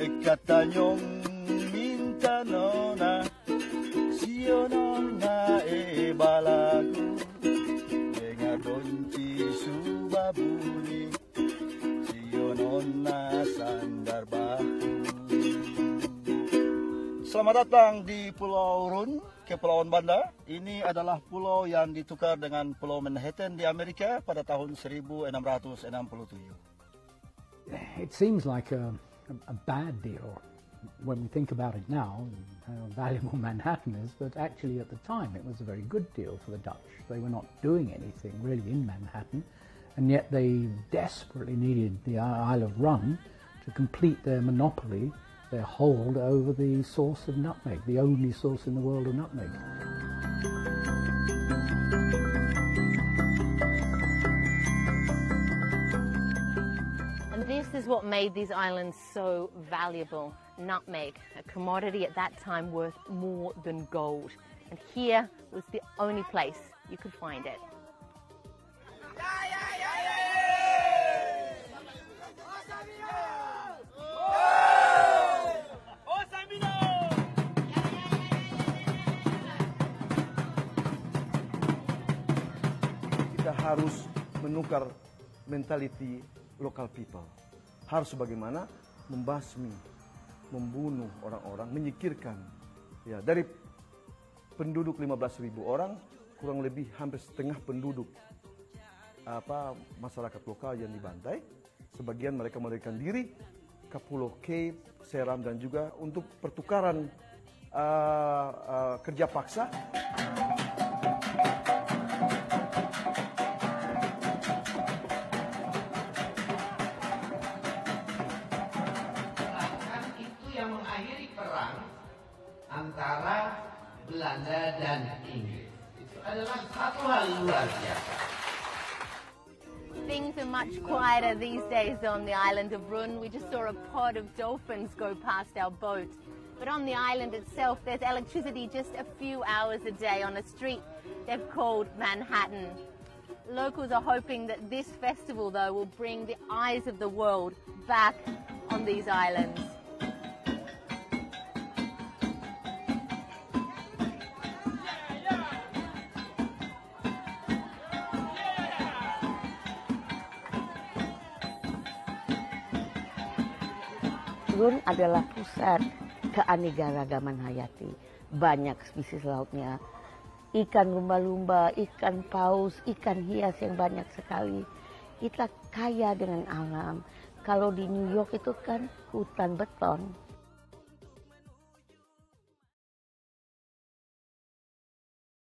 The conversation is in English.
e Catañón mintanona Sionona e balagu dengan donci su babuni Sionona sandar bahu Selamat datang di Pulau Run, Kepulauan Banda. Ini adalah pulau yang ditukar dengan Pulau Manhattan di Amerika pada tahun 1667. It seems like a a, a bad deal when we think about it now, how valuable Manhattan is, but actually at the time it was a very good deal for the Dutch. They were not doing anything really in Manhattan, and yet they desperately needed the Isle of Run to complete their monopoly their hold over the source of nutmeg, the only source in the world of nutmeg. Is what made these islands so valuable. Nutmeg, a commodity at that time worth more than gold. And here was the only place you could find it. kita harus menukar mentality local people. Harus bagaimana membasmi, membunuh orang-orang, menyikirkan. Ya, dari penduduk 15.000 orang, kurang lebih hampir setengah penduduk apa masyarakat lokal yang dibantai. Sebagian mereka melarikan diri ke Pulau Cape, Seram dan juga untuk pertukaran uh, uh, kerja paksa. Perang antara Belanda dan Inggris. Itu adalah satu hal luar biasa. Things are much quieter these days on the island of Run. We just saw a pod of dolphins go past our boat. But on the island itself, there's electricity just a few hours a day on a street they've called Manhattan. Locals are hoping that this festival, though, will bring the eyes of the world back on these islands. Run adalah pusat keanekaragaman hayati. Banyak spesies lautnya. Ikan lumba-lumba, ikan paus, ikan hias yang banyak sekali. Kita kaya dengan alam. Kalau di New York itu kan hutan beton.